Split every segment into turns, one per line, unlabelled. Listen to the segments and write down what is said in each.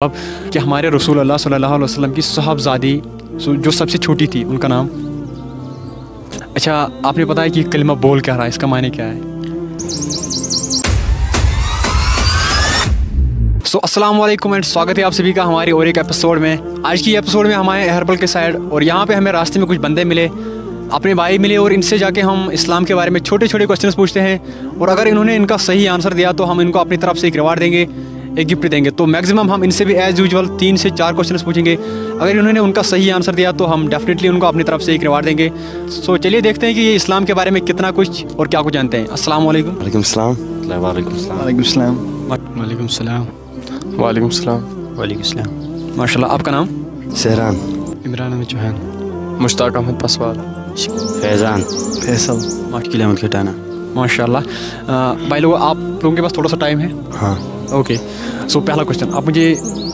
अब कि हमारे रसूल अल्लाह सल्लल्लाहु अलैहि वसल्लम की साहबजादी जो सबसे छोटी थी, उनका नाम? अच्छा आपने पता है कि कलमा बोल क्या रहा है? इसका मायने क्या है? सो, अस्सलाम वालेकुम एंड स्वागत है आप सभी का हमारे और एक एपिसोड में। आज की एपिसोड में हमारे हरबल के साइड और यहाँ पे हमें रास्ते में कुछ बंदे मिले, अपने भाई मिले और इनसे जाके हम इस्लाम के बारे में छोटे छोटे क्वेश्चंस पूछते हैं। और अगर इन्होंने इनका सही आंसर दिया तो हम इनको अपनी तरफ़ से एक रिवार्ड देंगे। एक गिफ्ट देंगे। तो मैक्सिमम हम इनसे भी एज़ यूजल तीन से चार क्वेश्चन पूछेंगे। अगर इन्होंने उनका सही आंसर दिया तो हम डेफिनेटली उनको अपनी तरफ़ से एक रिवार्ड देंगे। सो चलिए देखते हैं कि ये इस्लाम के बारे में कितना कुछ और क्या कुछ जानते हैं। अस्सलाम वालेकुम।
वालेकुम सलाम। वालेकुम सलाम।
वालेकुम सलाम।
वालेकुम सलाम।
वालेकुम सलाम।
माशाल्लाह आपका नाम?
सहरान।
इमरान अहमद चौहान।
मुश्ताक अहमद पसवाल।
फैज़ान।
फैसल।
माकिल अहमद खटाना
माशाल्लाह। भाई लोग आप लोगों के पास थोड़ा सा टाइम है?
हाँ।
ओके सो पहला क्वेश्चन आप मुझे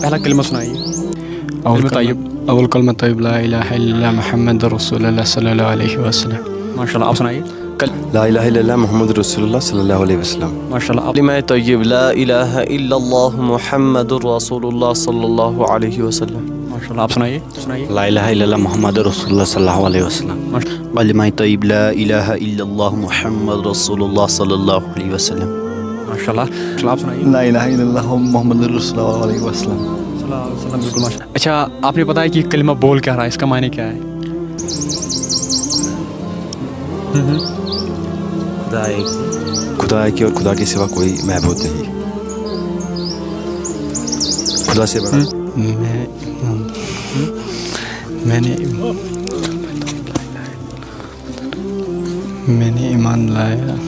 पहला कलमा सुनाइए।
अवल
कलमा तैयब।
कलमा अवल कलमा तैयब ला इलाहा इल्लल्लाह सल्लल्लाहु अलैहि वसल्लम।
माशाल्लाह आप सुनाइए। कल
ला इलाहा इल्लल्लाह मुहम्मद रसूलुल्लाह सल्लल्लाहु अलैहि वसल्लम।
माशाल्लाह
कलिमा तय्यब ला इलाहा इल्लल्लाह मुहम्मदुर रसूलुल्लाह सल्लल्लाहु अलैहि वसल्लम।
आप सुनाइए। सुनाइए।
ला मुहम्मद
माशा-
कलिमा तय्यब ला इलाहा इल्लल्लाह मुहम्मद रसूलुल्लाह सल्लल्लाहु अलैहि वसल्लम।
माशाल्लाह। माशाल्लाह, आप सुनाइए।
ला इलाहा इल्लल्लाह मुहम्मद रसूलुल्लाह अलैहि वसल्लम।
सल्लल्लाहु अलैहि वसल्लम, बिल्कुल माशा- अच्छा आपने पता है कि कलमा बोल क्या रहा है इसका मायने क्या है?
खुदा ही और खुदा के सिवा कोई महबूद नहीं। खुदा से बड़ा
मैं मैंने मैंने ईमान लाया।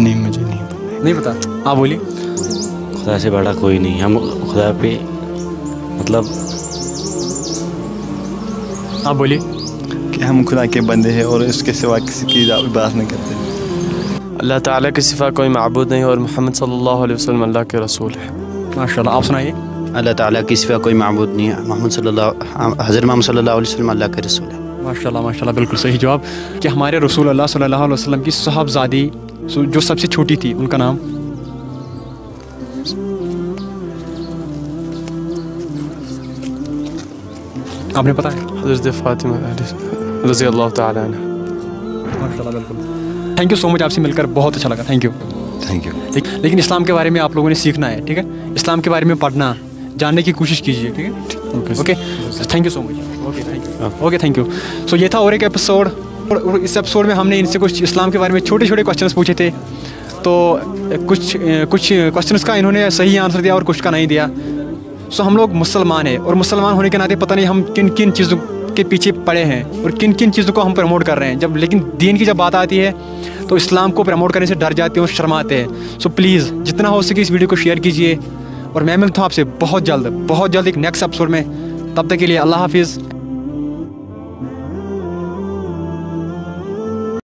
नहीं मुझे नहीं पता।
नहीं पता। आप बोलिए।
खुदा से बड़ा कोई नहीं। हम खुदा पे मतलब
आप बोलिए।
कि हम खुदा के बंदे हैं और इसके सिवा किसी की इबादत नहीं करते।
अल्लाह ताला के सिवा कोई मबूद नहीं और मोहम्मद सल्लल्लाहु अलैहि वसल्लम अल्लाह के रसूल है।
माशाल्लाह आप सुनाइए।
अल्लाह ताला के सिवा कोई मबूद नहीं है मोहम्मद सल्लल्लाहु हज़रत मोहम्मद सल्लल्लाहु अलैहि वसल्लम अल्लाह के रसूल है।
माशाल्लाह माशाल्लाह बिल्कुल सही जवाब। कि हमारे रसूल अल्लाह सल्लल्लाहु अलैहि वसल्लम की साहबजादी जो सबसे छोटी थी उनका नाम? आपने पता है?
हज़रत फ़ातिमा रज़ी अल्लाह ताला अन्हा।
माशाल्लाह बिल्कुल। थैंक यू सो मच आपसे मिलकर बहुत अच्छा लगा। थैंक यू
थैंक यू
ठीक लेकिन इस्लाम के बारे में आप लोगों ने सीखना है ठीक है? इस्लाम के बारे में पढ़ना जानने की कोशिश कीजिए ठीक है? Okay thank you so much okay thank you okay thank you so ये था और एक एपिसोड और और इस एपिसोड में हमने इनसे कुछ इस्लाम के बारे में छोटे छोटे क्वेश्चंस पूछे थे। तो कुछ कुछ क्वेश्चंस का इन्होंने सही आंसर दिया और कुछ का नहीं दिया। सो हम लोग मुसलमान हैं और मुसलमान होने के नाते पता नहीं हम किन किन चीज़ों के पीछे पड़े हैं और किन किन चीज़ों को हम प्रमोट कर रहे हैं। जब, लेकिन दीन की जब बात आती है तो इस्लाम को प्रमोट करने से डर जाते हैं और शर्माते हैं। सो प्लीज़ जितना हो सके इस वीडियो को शेयर कीजिए। और मैं मिलता हूँ आपसे बहुत जल्द बहुत जल्द एक नेक्स्ट एपिसोड में। तब तक के लिए अल्लाह हाफिज़।